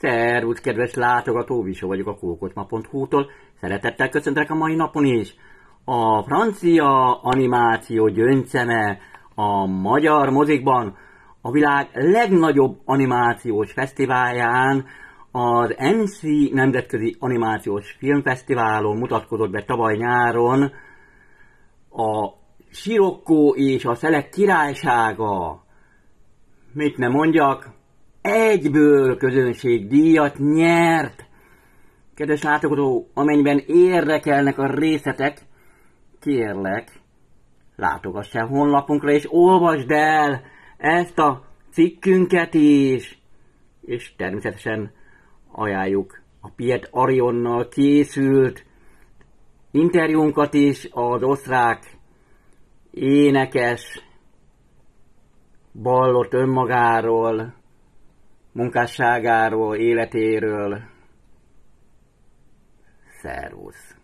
Szervusz, kedves látogató, Visó vagyok a kókotma.hu-tól. Szeretettel köszöntek a mai napon is. A francia animáció gyöngyszeme a magyar mozikban a világ legnagyobb animációs fesztiválján, az MC Nemzetközi Animációs Filmfesztiválon mutatkozott be tavaly nyáron a Sirokkó és a Szelek királysága. Mit ne mondjak, egyből közönségdíjat nyert. Kedves látogató, amennyiben érdekelnek a részletek, kérlek, látogass el honlapunkra és olvasd el ezt a cikkünket is. És természetesen ajánljuk a Piet Arionnal készült interjúnkat is az osztrák énekes ballott önmagáról, munkásságáról, életéről. Szervusz!